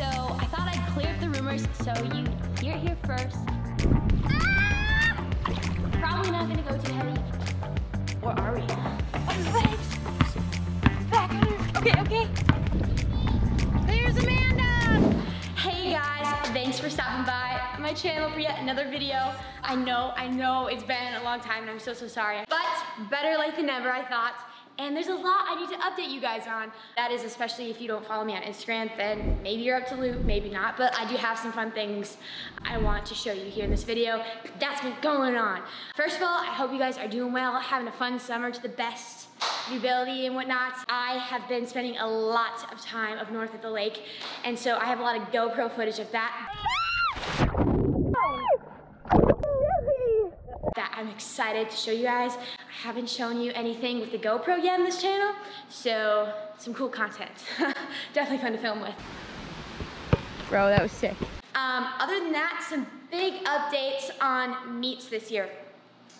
So I thought I'd clear up the rumors so you hear here first. Probably not gonna go too heavy. Or are we? Back Okay, okay. There's Amanda! Hey guys, thanks for stopping by my channel for yet another video. I know, I know it's been a long time and I'm so, so sorry. But better late than never, I thought. And there's a lot I need to update you guys on. That is especially if you don't follow me on Instagram, then maybe you're up to loot, maybe not. But I do have some fun things I want to show you here in this video. That's been going on. First of all, I hope you guys are doing well, having a fun summer to the best ability and whatnot. I have been spending a lot of time up north at the lake, and so I have a lot of GoPro footage of that. I'm excited to show you guys. I haven't shown you anything with the GoPro yet on this channel, so some cool content. Definitely fun to film with. Bro, that was sick. Um, other than that, some big updates on meets this year.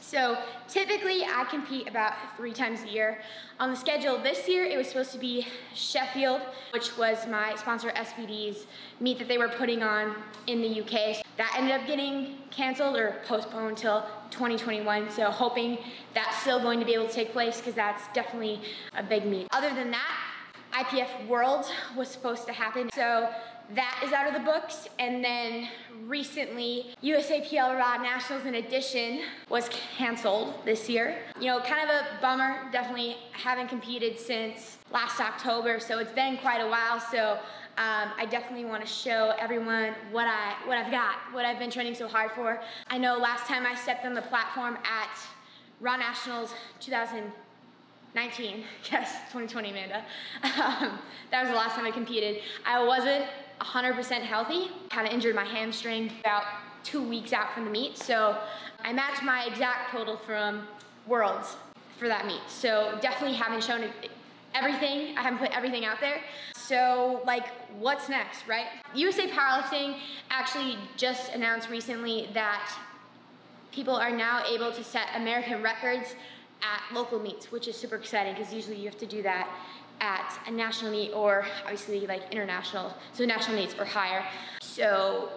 So typically I compete about three times a year. On the schedule this year, it was supposed to be Sheffield, which was my sponsor SBD's meet that they were putting on in the UK. That ended up getting canceled or postponed until 2021. So hoping that's still going to be able to take place because that's definitely a big meet. Other than that, IPF World was supposed to happen. So that is out of the books. And then recently, USAPL Raw Nationals in addition was canceled this year. You know, kind of a bummer. Definitely haven't competed since last October, so it's been quite a while. So um, I definitely want to show everyone what I what I've got, what I've been training so hard for. I know last time I stepped on the platform at Raw Nationals 2019, yes, 2020, Amanda. Um, that was the last time I competed. I wasn't 100% healthy. Kind of injured my hamstring about two weeks out from the meet. So I matched my exact total from Worlds for that meet. So definitely haven't shown everything. I haven't put everything out there. So like, what's next, right? USA Powerlifting actually just announced recently that people are now able to set American records at local meets, which is super exciting because usually you have to do that at a national meet or obviously like international, so national meets or higher. So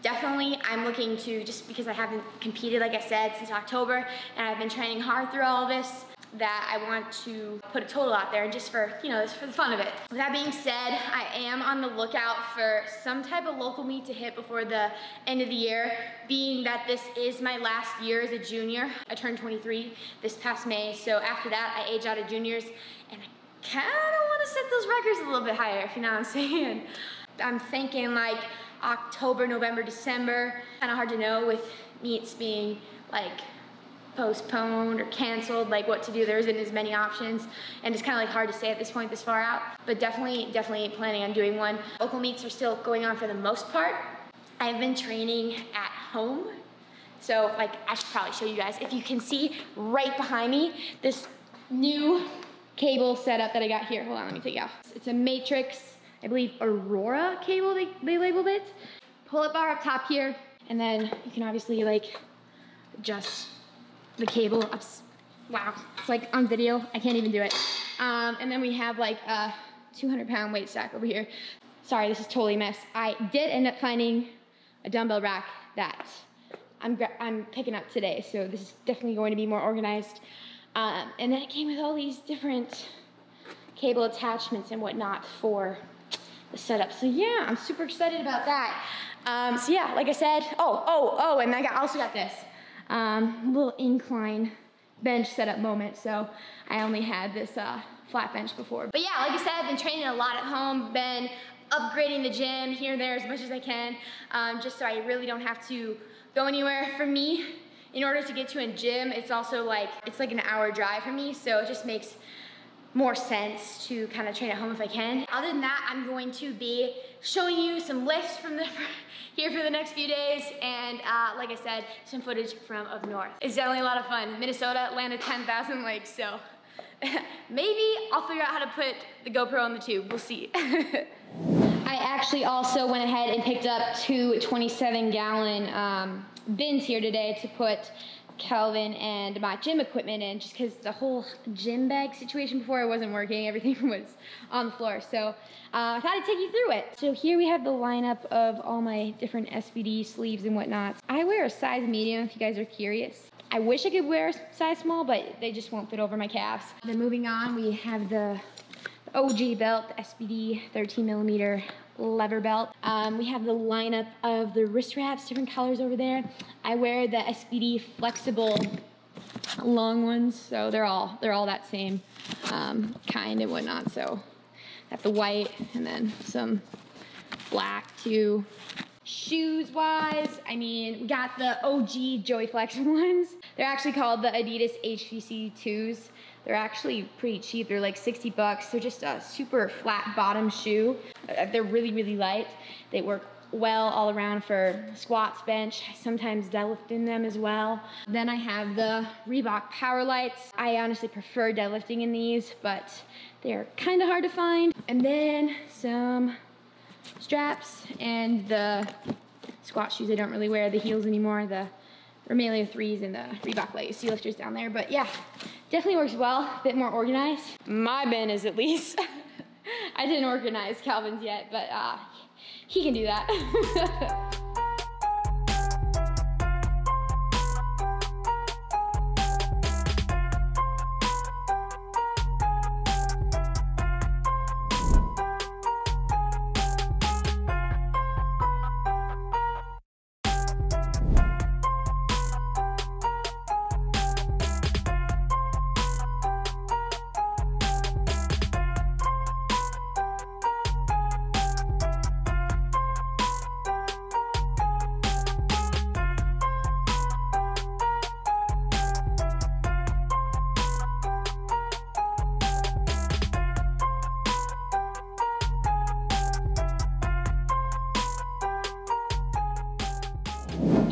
definitely I'm looking to, just because I haven't competed, like I said, since October, and I've been training hard through all this, that I want to put a total out there and just for, you know, just for the fun of it. With that being said, I am on the lookout for some type of local meet to hit before the end of the year, being that this is my last year as a junior. I turned 23 this past May, so after that I age out of juniors, and I kind of want to set those records a little bit higher, if you know what I'm saying. I'm thinking like October, November, December. Kind of hard to know with meets being like postponed or canceled, like what to do. There isn't as many options, and it's kind of like hard to say at this point this far out. But definitely, definitely planning on doing one. Local meets are still going on for the most part. I've been training at home. So like I should probably show you guys. If you can see right behind me, this new cable setup that I got here. Hold on, let me take it off. It's a Matrix, I believe Aurora cable, they, they labeled it. Pull up bar up top here, and then you can obviously like adjust the cable up. Wow, it's like on video, I can't even do it. Um, and then we have like a 200 pound weight stack over here. Sorry, this is totally a mess. I did end up finding a dumbbell rack that I'm, I'm picking up today, so this is definitely going to be more organized. Um, and then it came with all these different cable attachments and whatnot for the setup. So yeah, I'm super excited about that. Um, so yeah, like I said, oh, oh, oh, and I got, also got this um, little incline bench setup moment. So I only had this uh, flat bench before. But yeah, like I said, I've been training a lot at home, been upgrading the gym here and there as much as I can, um, just so I really don't have to go anywhere. For me, in order to get to a gym, it's also like, it's like an hour drive for me, so it just makes more sense to kind of train at home if I can. Other than that, I'm going to be showing you some lifts from the here for the next few days, and uh, like I said, some footage from up north. It's definitely a lot of fun. Minnesota, of 10,000 lakes, so maybe I'll figure out how to put the GoPro on the tube. We'll see. I actually also went ahead and picked up two 27 gallon um, bins here today to put Calvin and my gym equipment in just because the whole gym bag situation before it wasn't working. Everything was on the floor. So uh, I thought I'd take you through it. So here we have the lineup of all my different SBD sleeves and whatnot. I wear a size medium if you guys are curious. I wish I could wear a size small, but they just won't fit over my calves. Then moving on, we have the OG belt, the SBD 13 millimeter lever belt. Um, we have the lineup of the wrist wraps, different colors over there. I wear the SBD flexible long ones, so they're all they're all that same um, kind and whatnot. So got the white and then some black too. Shoes wise, I mean, we got the OG Joey Flex ones. They're actually called the Adidas HTC 2s. They're actually pretty cheap. They're like 60 bucks. They're just a super flat bottom shoe. Uh, they're really, really light. They work well all around for squats, bench, sometimes deadlift in them as well. Then I have the Reebok Power Lights. I honestly prefer deadlifting in these, but they're kind of hard to find. And then some straps and the squat shoes I don't really wear the heels anymore, the Romaleos 3s and the Reebok Legacy lifters down there. But yeah, definitely works well, a bit more organized. My bin is at least. I didn't organize Calvin's yet, but uh, he can do that.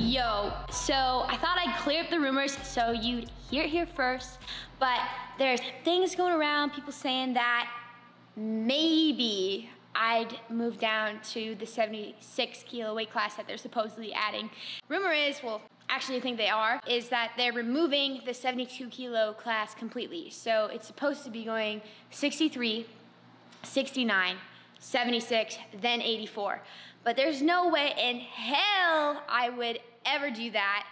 Yo, so I thought I'd clear up the rumors so you'd hear it here first, but there's things going around, people saying that maybe I'd move down to the 76 kilo weight class that they're supposedly adding. Rumor is, well, actually I think they are, is that they're removing the 72 kilo class completely. So it's supposed to be going 63, 69, 76, then 84. But there's no way in hell I would ever do that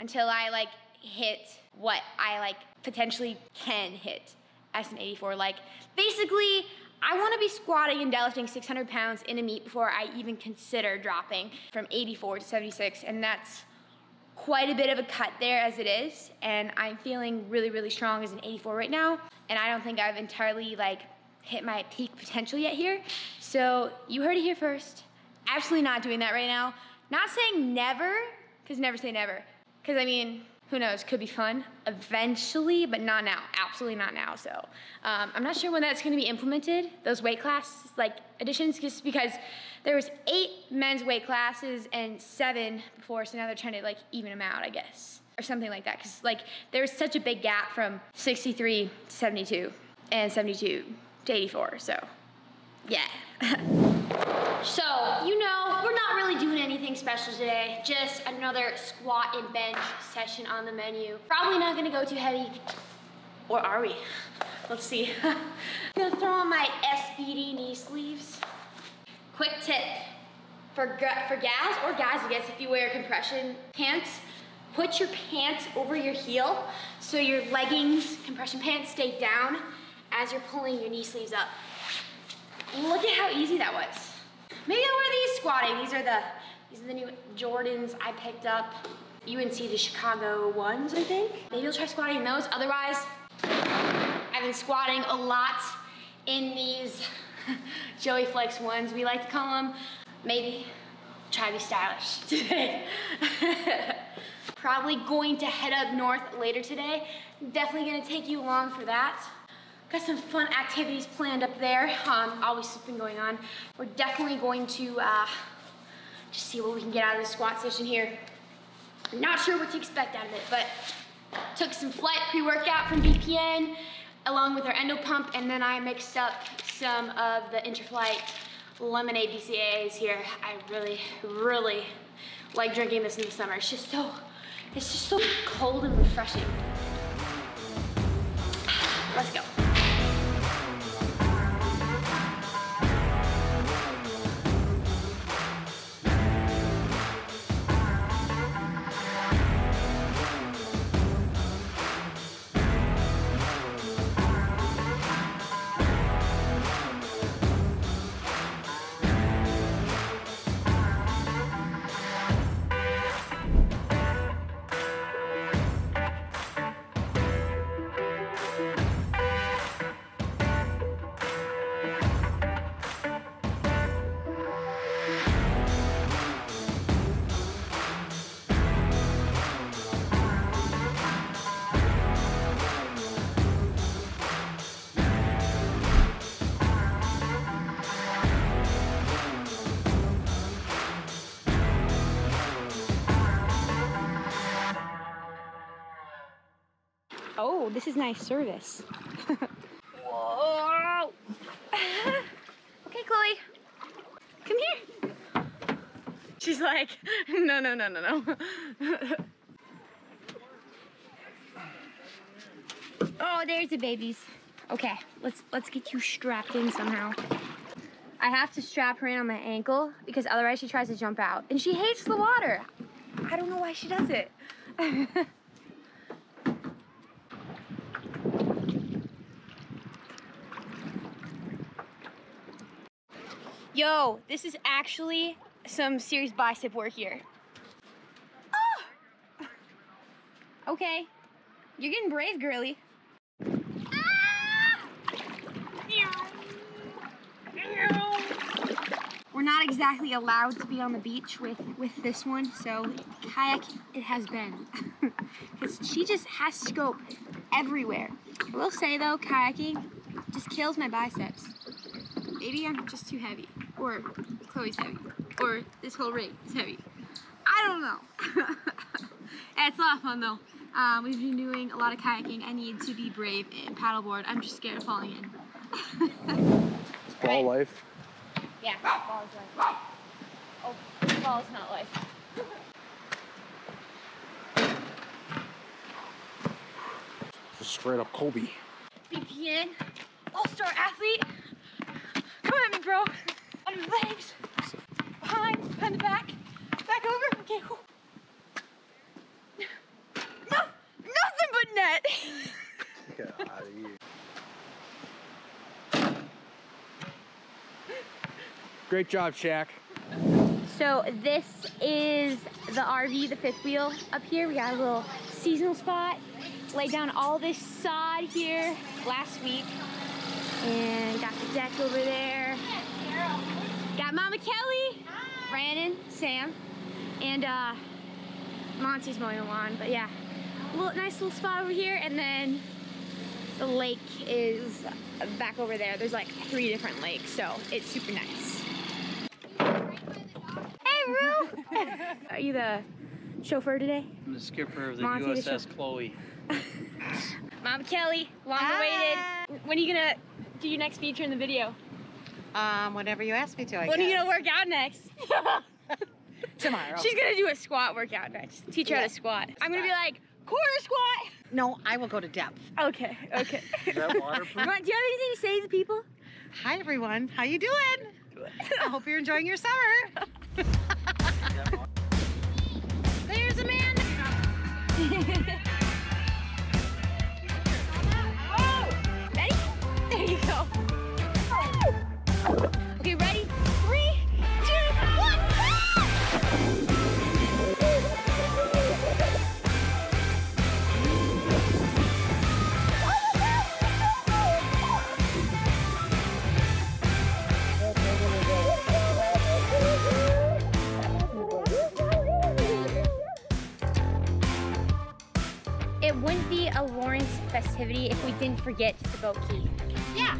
until I like hit what I like potentially can hit as an 84. Like basically, I want to be squatting and deadlifting 600 pounds in a meet before I even consider dropping from 84 to 76, and that's quite a bit of a cut there as it is. And I'm feeling really, really strong as an 84 right now, and I don't think I've entirely like hit my peak potential yet here. So you heard it here first. Absolutely not doing that right now. Not saying never, because never say never. Because I mean, who knows, could be fun eventually, but not now. Absolutely not now. So um, I'm not sure when that's going to be implemented. Those weight class like additions, just because there was eight men's weight classes and seven before, so now they're trying to like even them out, I guess, or something like that. Because like there was such a big gap from 63 to 72 and 72 to 84. So yeah. so you know, we're not really doing anything special today. Just another squat and bench session on the menu. Probably not gonna go too heavy. Or are we? Let's see. I'm gonna throw on my SBD knee sleeves. Quick tip for, for gals or guys, I guess, if you wear compression pants, put your pants over your heel so your leggings, compression pants stay down as you're pulling your knee sleeves up. Look at how easy that was. Maybe I'll wear these squatting. These are the these are the new Jordans I picked up. UNC the Chicago ones, I think. Maybe I'll try squatting those. Otherwise, I've been squatting a lot in these Joey Flex ones, we like to call them. Maybe try to be stylish today. Probably going to head up north later today. Definitely gonna take you along for that. Got some fun activities planned up there. Um, always something going on. We're definitely going to uh, just see what we can get out of the squat session here. I'm not sure what to expect out of it, but took some flight pre-workout from BPN along with our Endopump, and then I mixed up some of the Intra-Flight lemonade BCAAs here. I really, really like drinking this in the summer. It's just so, It's just so cold and refreshing. This is nice service. Whoa. okay, Chloe. Come here. She's like, no, no, no, no, no. Oh, there's the babies. Okay, let's let's get you strapped in somehow. I have to strap her in on my ankle because otherwise she tries to jump out. And she hates the water. I don't know why she does it. Yo, this is actually some serious bicep work here. Ah! Okay, you're getting brave, girly. We're not exactly allowed to be on the beach with, with this one, so kayak it has been. Because she just has scope everywhere. I will say though, kayaking just kills my biceps. Maybe I'm just too heavy, or Chloe's heavy, or this whole rig is heavy. I don't know. it's a lot of fun though. Um, we've been doing a lot of kayaking. I need to be brave and paddleboard. I'm just scared of falling in. It's ball Right. life. Yeah, ball is life. Oh, ball is not life. Just straight up Kobe. BPN, all-star athlete. Come at me, bro. On your legs, behind, behind the back, back over. Okay. whew. No, nothing but net. Get out of here. Great job, Shaq. So this is the RV, the fifth wheel up here. We got a little seasonal spot. Laid down all this sod here last week. And got the deck over there. Got Mama Kelley, Brandon, Sam, and uh, Monty's mowing the lawn. But yeah, a little, nice little spot over here. And then the lake is back over there. There's like three different lakes, so it's super nice. Hey, Rue! Are you the chauffeur today? I'm the skipper of the Monty the USS Chloe. Mom Kelley, long awaited. When are you gonna do your next feature in the video? Um, whenever you ask me to, I when are you gonna work out next? Tomorrow. She's gonna do a squat workout next. Teach her how to squat. I'm gonna be like, quarter squat. No, I will go to depth. Okay, okay. Is that waterproof? Do you have anything to say to the people? Hi everyone, how you doing? I hope you're enjoying your summer. There's Amanda. oh, ready? There you go. It wouldn't be a Lawrence festivity if we didn't forget the boat key. Yeah.